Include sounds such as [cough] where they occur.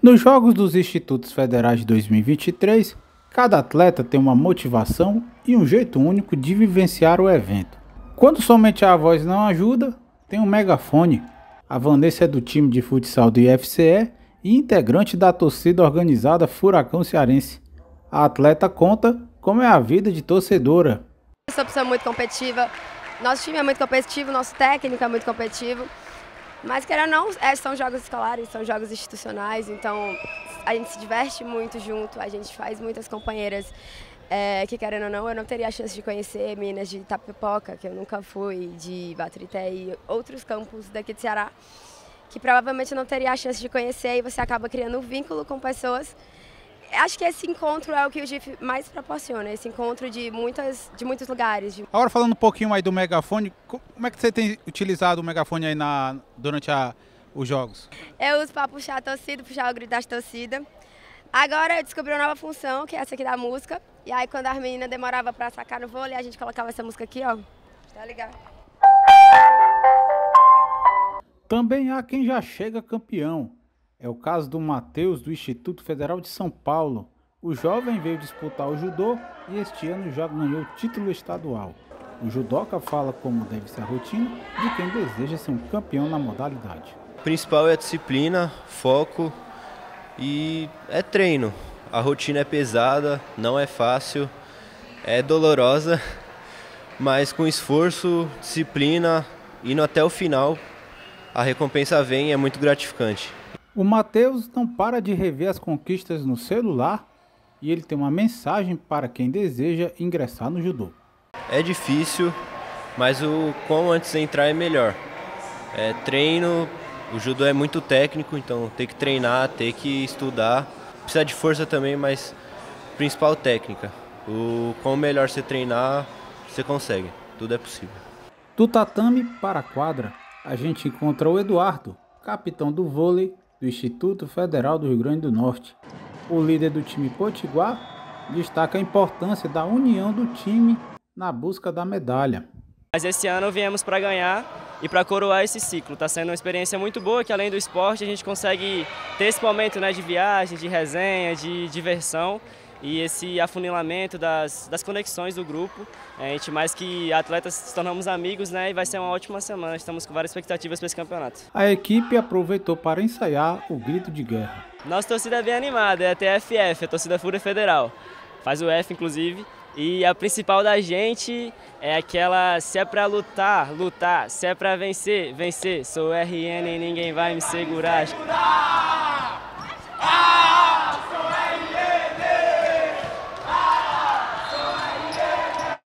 Nos Jogos dos Institutos Federais de 2023, cada atleta tem uma motivação e um jeito único de vivenciar o evento. Quando somente a voz não ajuda, tem um megafone. A Vanessa é do time de futsal do IFCE e integrante da torcida organizada Furacão Cearense. A atleta conta como é a vida de torcedora. Essa opção é muito competitiva, nosso time é muito competitivo, nosso técnico é muito competitivo. Mas querendo ou não, é, são jogos escolares, são jogos institucionais, então a gente se diverte muito junto, a gente faz muitas companheiras é, que querendo ou não, eu não teria a chance de conhecer meninas de Tapipoca, que eu nunca fui, de Baturité e outros campos daqui de Ceará, que provavelmente eu não teria a chance de conhecer e você acaba criando um vínculo com pessoas acho que esse encontro é o que o GIF mais proporciona, esse encontro de, muitas, de muitos lugares. Agora falando um pouquinho aí do megafone, como é que você tem utilizado o megafone aí na, durante a, os jogos? Eu uso para puxar a torcida, puxar o grito das torcidas. Agora eu descobri uma nova função, que é essa aqui da música. E aí quando as meninas demoravam para sacar no vôlei, a gente colocava essa música aqui, ó. Tá ligado? Também há quem já chega campeão. É o caso do Matheus, do Instituto Federal de São Paulo. O jovem veio disputar o judô e este ano já ganhou o título estadual. O judoca fala como deve ser a rotina de quem deseja ser um campeão na modalidade. O principal é a disciplina, foco e é treino. A rotina é pesada, não é fácil, é dolorosa, [laughs] mas com esforço, disciplina, indo até o final, a recompensa vem e é muito gratificante. O Matheus não para de rever as conquistas no celular e ele tem uma mensagem para quem deseja ingressar no judô. É difícil, mas o quanto antes entrar é melhor. É treino, o judô é muito técnico, então tem que treinar, tem que estudar. Precisa de força também, mas principal técnica. O quão melhor você treinar, você consegue. Tudo é possível. Do tatame para a quadra, a gente encontra o Eduardo, capitão do vôlei do Instituto Federal do Rio Grande do Norte. O líder do time Potiguar destaca a importância da união do time na busca da medalha. Mas esse ano viemos para ganhar e para coroar esse ciclo. Está sendo uma experiência muito boa que além do esporte a gente consegue ter esse momento né, de viagem, de resenha, de diversão e esse afunilamento das, das conexões do grupo. A gente, mais que atletas, se tornamos amigos né, e vai ser uma ótima semana. Estamos com várias expectativas para esse campeonato. A equipe aproveitou para ensaiar o grito de guerra. Nossa torcida é bem animada, é a TFF, a torcida Fúria Federal. Faz o F, inclusive. E a principal da gente é aquela, se é pra lutar, lutar, se é pra vencer, vencer. Sou RN e ninguém vai me segurar.